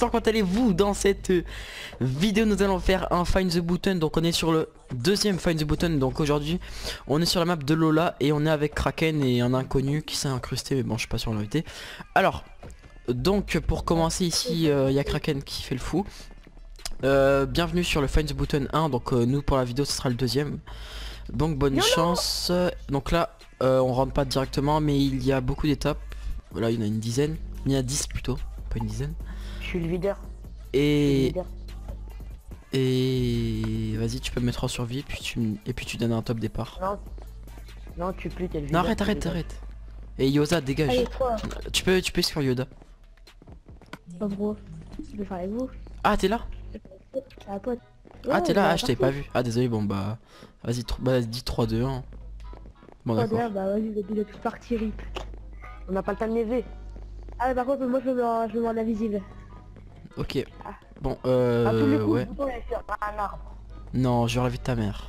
comment allez-vous Dans cette euh, vidéo, nous allons faire un Find the Button. Donc on est sur le deuxième Find the Button. Donc aujourd'hui, on est sur la map de Lola et on est avec Kraken et un inconnu qui s'est incrusté. Mais bon, je suis pas sûr de l'inviter. Alors, donc pour commencer ici, euh, il y a Kraken qui fait le fou. Euh, bienvenue sur le Find the Button 1. Donc euh, nous pour la vidéo, ce sera le deuxième. Donc bonne chance. Donc là, on rentre pas directement, mais il y a beaucoup d'étapes. Voilà, il y en a une dizaine. Il y en a 10 plutôt, pas une dizaine. Suis le videur. Et Leader. et vas-y, tu peux me mettre en survie, puis tu et puis tu donnes un top départ. Non. Non, tu plus, t'es le Non, arrête, arrête, arrête. Et Yosa, dégage. Allez, toi, Tu peux, tu peux exclure Yoda. Je faire avec vous. Ah, t'es là. Ah, t'es bah, là Ah, je t'avais pas vu. Ah, désolé, bon bah, vas-y, bah, dis 3, 2, 1. Bon, d'accord. bah vas-y, le de partie rip. On n'a pas le temps de lever. Ah mais par contre moi je me je me invisible. Ok. Ah. Bon, euh, coups, ouais. le bouton est sur un arbre. Non, je vais enlever ta mère.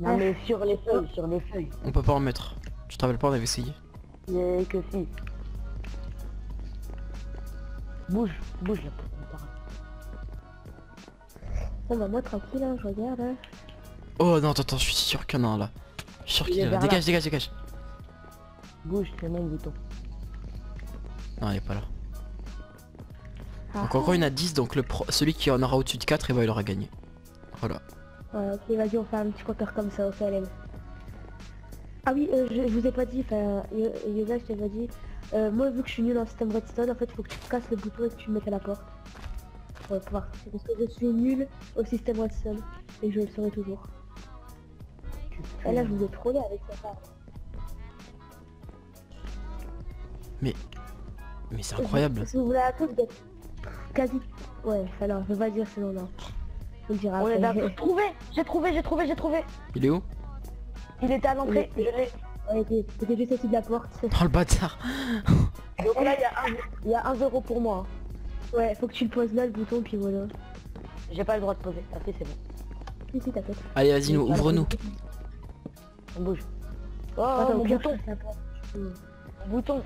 Non, Ah. mais sur les feuilles, sur les feuilles. On peut pas en mettre. Tu te rappelles pas, on avait essayé. Mais que si. Bouge, bouge là. Bon bah moi tranquille hein, je regarde. Hein. Oh non, attends, attends, je suis sûr qu'il y en a un là. Je suis sûr Il qu'il y en a. là. Dégage, dégage, dégage. Bouge, c'est mon bouton. Non, il est pas là. Ah, Donc encore il en a 10, donc le pro- celui qui en aura au-dessus de 4, et bah il aura gagné. Voilà. Ouais, ok vas-y on fait un petit compteur comme ça au KLM. Ah oui euh, je, je vous ai pas dit, enfin Yo- Yoga je t'ai pas dit. Euh, moi vu que je suis nul en système redstone en fait faut que tu casses le bouton et que tu le mettes à la porte. Pour pouvoir. Parce que je suis nul au système redstone. Et je le serai toujours. Et là je vous ai trollé avec ça. Mais c'est incroyable. Si vous voulez un truc d'être quasi... Ouais, alors je vais pas dire non. Je le dirai On est d'accord. Trouvé J'ai trouvé, j'ai trouvé, j'ai trouvé Il est où? Il était à l'entrée, je Il l'ai. Ouais, t'es t'es juste au-dessus de la porte. Oh le bâtard Donc là, il y a un, il y a un zéro pour moi. hein. Ouais, faut que tu le poses là le bouton puis voilà. J'ai pas le droit de poser. Ah si, c'est bon. Si si t'inquiète. Allez vas-y, nous, ouvre-nous. On bouge. Oh, Attends, mon bouton, mon bouton.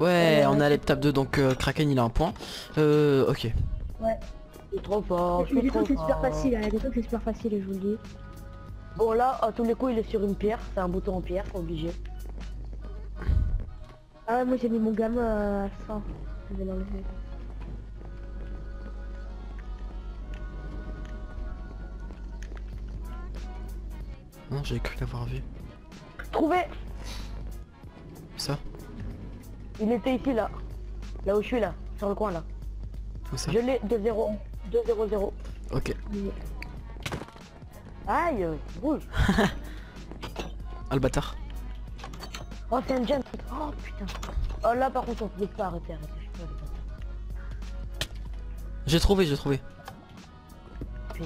Ouais, Euh, on est à l'étape 2, donc euh, Kraken il a un point. Euh, ok. Je suis trop fort, je suis trop c'est super facile, hein. trucs c'est super facile je vous le dis. Bon là, à tous les coups, il est sur une pierre. C'est un bouton en pierre, c'est obligé. Ah ouais, moi j'ai mis mon gamin à 100. Je vais l'enlever. Non, j'avais cru l'avoir vu. Trouvé Il était ici, là. Là où je suis, là. Sur le coin, là. Où ça Je l'ai 2-0. 2-0-0. Ok. Aïe, bouge. Ah le bâtard. Oh, c'est un jump. Oh, putain. Oh, là, par contre, on pouvait pas arrêter, arrêter. J'ai trouvé, j'ai trouvé.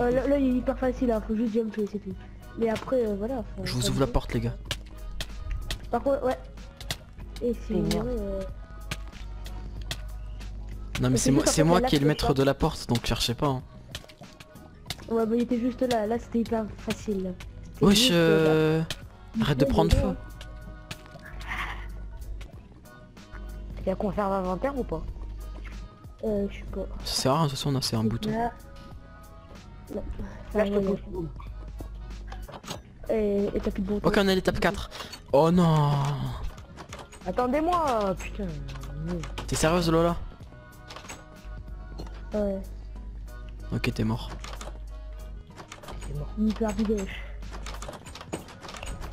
Euh, là, là, il est hyper facile, hein. faut juste jumper c'est tout. Mais après euh, voilà. faut- Je vous ouvre la porte les gars. Par contre ouais. Et sinon merde. euh, Non mais c'est c'est moi, c'est moi qui est le maître de la porte, donc cherchez pas. Hein. Ouais bah il était juste là, là c'était hyper facile. Wesh, euh... là. arrête de prendre feu. Il y a conserve inventaire ou pas? Euh je sais pas. Ça sert à rien, de toute façon on a c'est un bouton. Là. Non. Là, je te pousse. Et et t'as plus de bon Ok on est à l'étape 4. Oh non Attendez-moi, putain. T'es sérieuse Lola Ouais. Ok t'es mort. C'est mort. Hyper.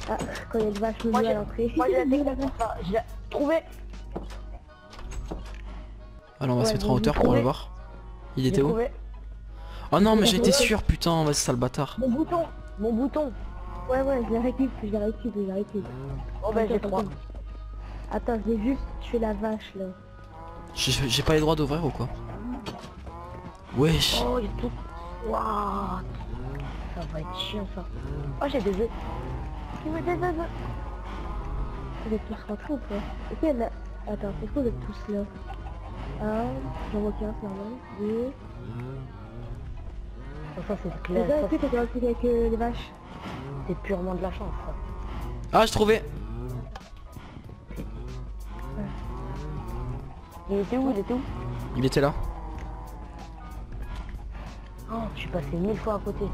Ah quand il y a une vache me à l'entrée. Moi, j'ai la. J'ai trouvé. Alors on va Ouais, se mettre en hauteur pour le voir. Il était où. Oh non mais j'étais sûr putain, vas-y sale bâtard. Mon bouton. Mon bouton. Ouais ouais je la récup, je la récup, je la récup. Oh bah j'ai trois. Attends. Je vais juste tuer la vache là. J'ai pas les droits d'ouvrir ou quoi Wesh Oh, il y a tout. Waouh. Ça va être chiant ça. Oh, j'ai des œufs. Il me des œufs. Vous êtes tous rentrés ou pas en a... Attends, est-ce que vous êtes tous là Un, j'en vois qu'un, c'est normal. Deux... Oh, ça c'est clair. là, Ça, est-ce que truc avec euh, les vaches C'est purement de la chance ça. Ah j'ai trouvé Il était où Il était où Il était là. Oh, je suis passé mille fois à côté.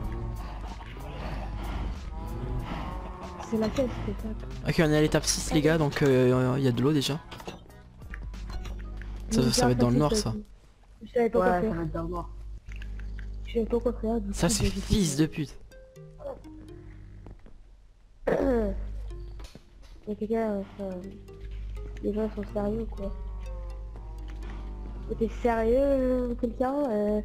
C'est laquelle cette étape Ok, on est à l'étape 6 les gars, donc euh, il y a de l'eau déjà. Ça, J'ai ça va être dans le nord ça. Je savais pas Ouais, quoi ça va être dans le noir. Je savais pas quoi faire. du Ça c'est fils de pute. ça. Il y a quelqu'un... Les gens sont sérieux quoi. T'es sérieux quelqu'un euh...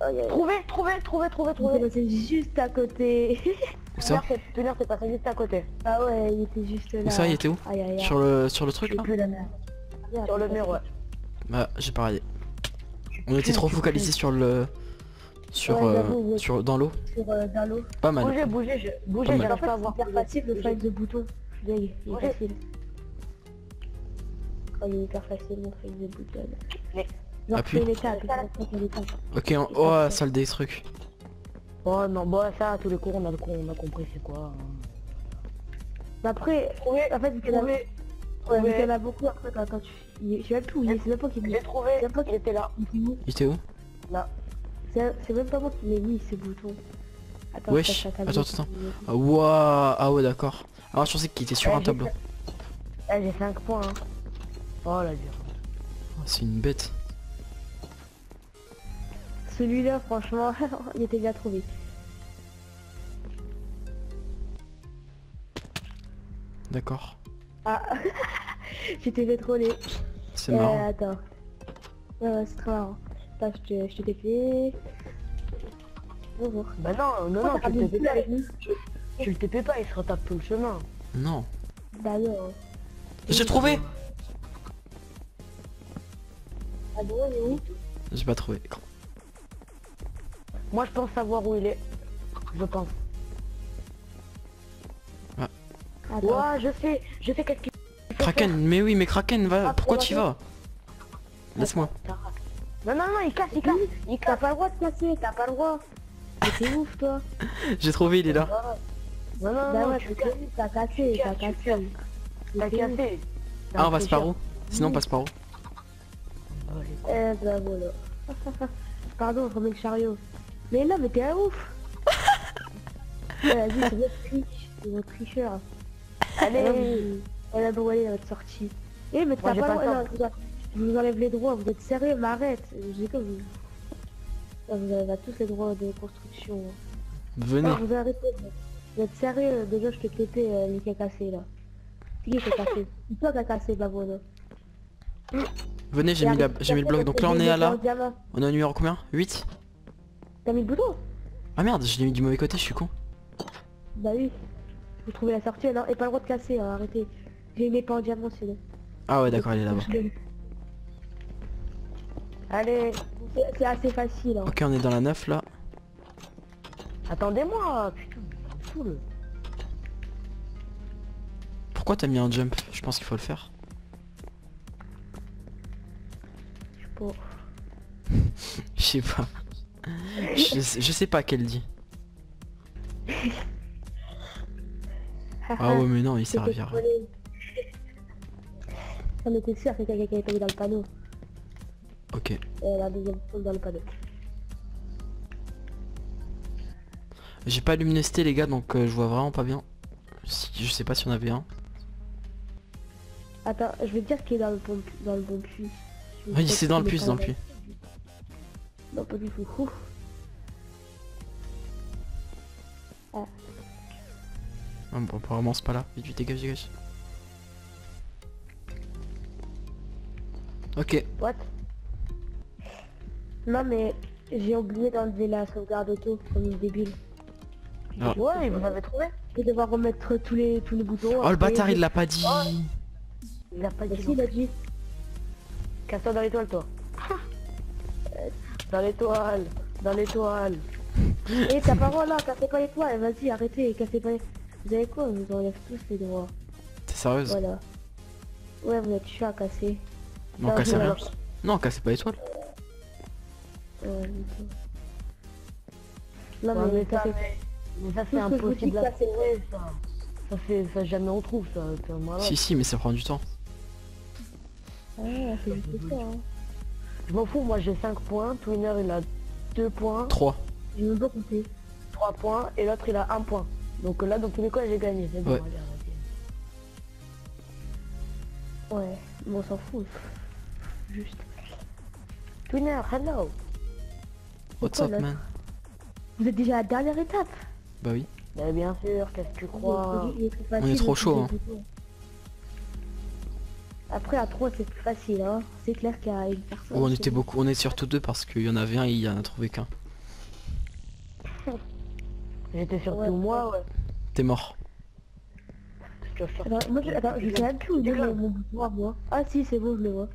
Oh, y a- Trouvé, trouvé, trouvé, trouvé, Il trouvé. était passé juste à côté. Où ça Punir, t'es passé juste à côté. ah ouais, il était juste là. Où ça, il était où Aïe aïe aïe. Sur le sur le truc là plus la Sur le mur, ouais. Bah j'ai pas regardé. On était trop focalisés sur le... Sur, Ouais, euh, sur dans l'eau. Sur euh, dans l'eau. Pas mal. Bougez, bougez, je... Bougez, j'arrive pas à voir. facile le Bougez. fight de bouton. Je suis deg, il est Ouais. facile. Il est hyper facile mon fight de bouton. Mais- Genre Appuie. c'est l'étape, c'est l'étape, l'étape. Ok, on... oh salle des trucs. Oh non, bon, ça, à tous les cours, on a, on a compris c'est quoi. hein. Mais après, Trouvé, en fait, qu'il y en a- ouais, qu'il y en a beaucoup après quand, quand tu... il- Je sais même plus où il est, c'est même pas qui J'ai met. trouvé, C'est pas il était là. il est où Il était où? Là. C'est même pas moi qui l'ai mis ce bouton. Attends, Wesh, ça, ça, ça, attends, attends. ça, Ah ouah, ah ouais d'accord. Alors je pensais qu'il était sur Ouais, un j'ai tableau. fait- Eh, j'ai 5 points. Hein. Oh la dure. Oh, c'est une bête. Celui-là, franchement, il était bien trouvé. D'accord. Ah, j'étais fait troller. C'est Euh, marrant. attends. Ouais, ouais, c'est très marrant. Attends, je te, je te TP. Bonjour. Bah non, non, non, Pourquoi tu le pas. avec nous Tu le TP pas, il se retape tout le chemin. Non. Bah non. J'ai trouvé Ah est où J'ai pas trouvé. Moi, je pense savoir où il est. Je pense. Attends. Ouais, je sais, je sais qu'est-ce qu'il Kraken, mais oui mais Kraken va. Ah, Pourquoi tu vas Laisse-moi. Non, non, non, il casse, il casse, il T'as casse. pas le droit de casser, t'as pas le droit. T'es ouf toi. J'ai trouvé, il est là. Non, non, Bah non, ouais, t'as cassé, t'as cassé. t'as cassé. Ah on passe par où Sinon on passe par où? Eh bah voilà. Pardon, je remets le chariot. Mais là, mais t'es un ouf. Vas-y, c'est votre triche, c'est votre tricheur. Allez, Elle a à votre sortie. Eh mais t'as pas pas non, je vous- je vous enlève les droits, vous êtes sérieux, mais arrête. J'ai comme vous. Ah, Vous avez tous les droits de construction. Venez. Ah, vous arrêtez. vous. Vous êtes sérieux, déjà je te pétais euh, a cassé là. Qui a cassé? C'est toi qui a cassé, bah voilà. Venez, j'ai mis, la... j'ai mis le bloc. Donc là on est à là. On est au numéro combien? 8 T'as mis le bouton Ah merde, je l'ai mis du mauvais côté, je suis con. Bah oui. Vous trouvez la sortie, non Et pas le droit de casser, hein, arrêtez. J'ai mis pas en diamant, c'est Ah ouais d'accord, il est là-bas. allez. C'est assez facile. Hein. Ok, on est dans la 9 là. Attendez-moi, putain. Pourquoi t'as mis un jump? Je pense qu'il faut le faire. Sais pas. Je, sais- je sais pas qu'elle dit. Ah ouais mais non, il servira. On était sûr que quelqu'un qui avait payé dans le panneau. Ok. Et la deuxième dans le panneau. J'ai pas luminosité les gars donc euh, je vois vraiment pas bien. Si, je sais pas si on avait un. Attends, je vais te dire qui est dans le bon, dans le bon puits. Oui peut-être c'est dans le qu'il puits, c'est dans le puits. Non, pas du tout. Ouf. Ah, bon apparemment c'est pas là. Vite vite dégage dégage. Ok. What? Non mais j'ai oublié d'enlever la sauvegarde auto comme une débile. Ah. Ouais, il vous avez trouvé Je vais devoir remettre tous les tous les boutons. Oh le bâtard il l'a pas dit. Il a pas dit si, il a dit. Casse-toi dans l'étoile, toi. Dans l'étoile, dans l'étoile. Eh t'as pas le droit là, cassez pas l'étoile, vas-y arrêtez, cassez pas les... Vous avez quoi On vous enlève tous les droits. T'es sérieuse? Voilà. Ouais vous êtes chiant à casser. Non cassez rien. Non cassez pas l'étoile. Euh, non Ouais, mais, mais ça, mais, mais ça c'est impossible à ça, trouver, ça. Ça fait, ça jamais on trouve, ça. Si si mais ça prend du temps. Ah, c'est juste ça. Hein. Je m'en fous, moi j'ai 5 points, Twinner il a 2 points, 3. J'ai même pas compté. 3 points, et l'autre il a 1 point. Donc là, dans tous les cas, j'ai gagné. C'est bon, Ouais. allez. Ouais, mais on s'en fout. Juste. Twinner, hello What's quoi, up man? Vous êtes déjà à la dernière étape. Bah oui. Mais bien sûr, qu'est-ce que tu crois Il est plus On est trop chaud, boutons. Après à 3 c'est plus facile hein. C'est clair qu'il y a une personne. Oh, on était est- beaucoup, on est surtout deux parce qu'il y en avait un et il y en a trouvé qu'un. J'étais surtout Ouais. moi, ouais. T'es mort. Je dois faire- Attends, moi je, attends, je sais même plus où il est Regarde. mon, mon bouton à moi. Ah si c'est bon je le vois.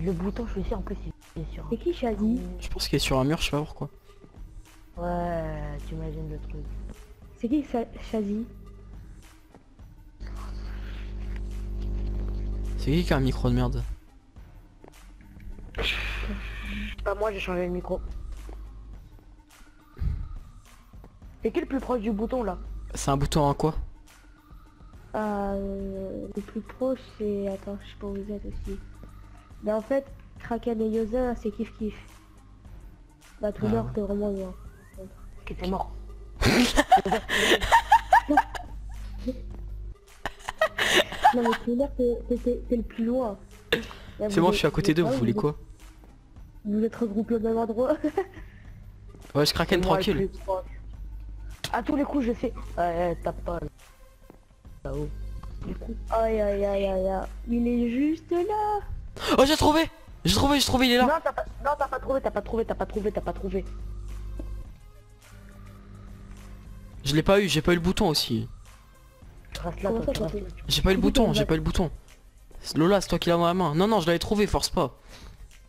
Le bouton, je suis sûr, en plus, il est sur. C'est qui Chazi Je pense qu'il est sur un mur, je sais pas pourquoi. Ouais, tu imagines le truc. C'est qui Cha- C'est qui qui a un micro de merde Pas moi, j'ai changé le micro. C'est qui le plus proche du bouton là C'est un bouton en quoi euh, Le plus proche c'est... Attends je sais pas où vous êtes aussi. Mais en fait Kraken et Yosa c'est kiff kiff. Bah tout Ah l'heure ouais. t'es vraiment loin. Qui était mort T'es- le plus loin. C'est bon, je suis à côté d'eux, vous voulez quoi Vous êtes regroupés au même endroit. Ouais, je kraken tranquille. À tous les coups, je sais. Ouais, tape pas. Là-haut. Aïe aïe aïe aïe aïe. Il est juste là. Oh, j'ai trouvé J'ai trouvé, j'ai trouvé, il est là Non, t'as pas, non, t'as pas trouvé, t'as pas trouvé, t'as pas trouvé, t'as pas trouvé. Je l'ai pas eu, j'ai pas eu le bouton aussi. Là, toi, tu restes là. J'ai pas eu le bouton, j'ai pas eu le bouton. Lola, c'est toi qui l'as dans la main. Non, non, je l'avais trouvé, force pas.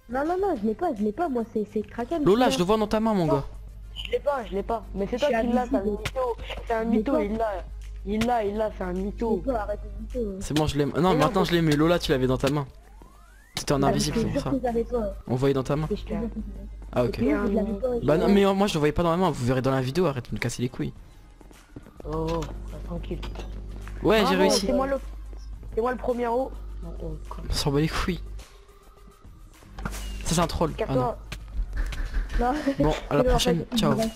Non non non je l'ai pas, je l'ai pas moi c'est c'est Kraken. Lola, je le vois dans ta main, mon gars. Je l'ai pas, je l'ai pas. Mais c'est toi qui l'as, c'est un mytho. C'est un mytho, il l'a. Il l'a, il l'a, c'est un mytho. mytho. C'est bon, je l'ai. Non, non, maintenant je l'ai, mais Lola, tu l'avais dans ta main. C'était en Ah, invisible, c'est pour ça. On voyait dans ta main. Ah, ok. Bah non, mais euh, moi je le voyais pas dans la main, vous verrez dans la vidéo, arrête de me casser les couilles. Oh, reste tranquille. Ouais, j'ai réussi. C'est moi le... C'est moi le premier haut. On s'en bat les couilles. Ça c'est un troll. Ah non. Casse-toi. Non. Bon, à la prochaine, ciao.